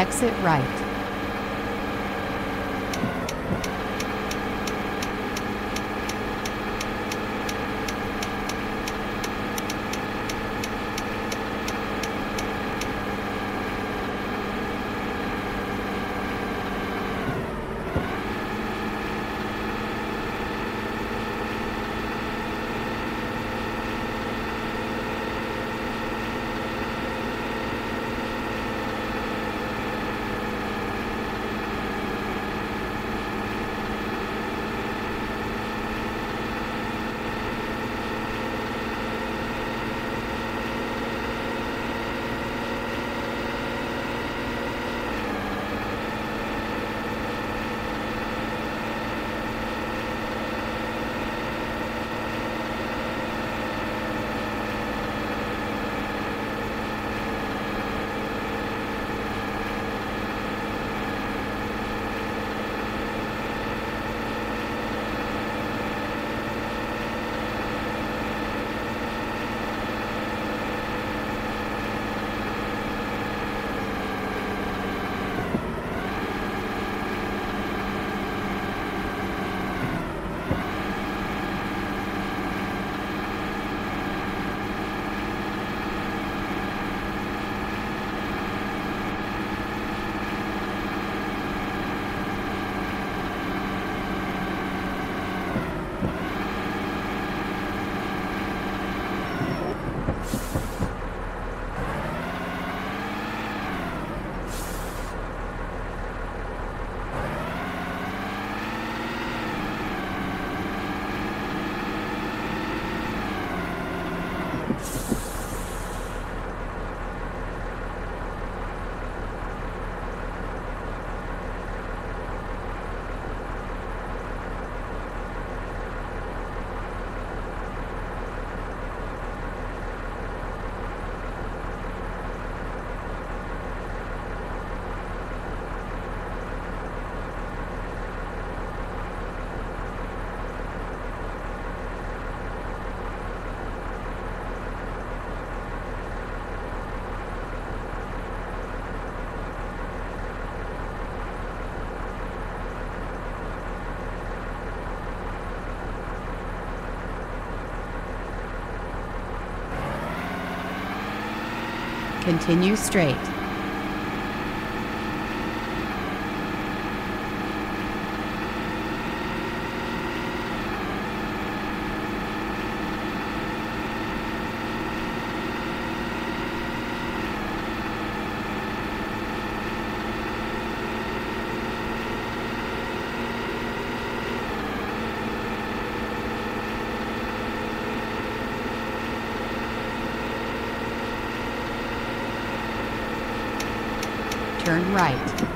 Exit right. Continue straight. Turn right.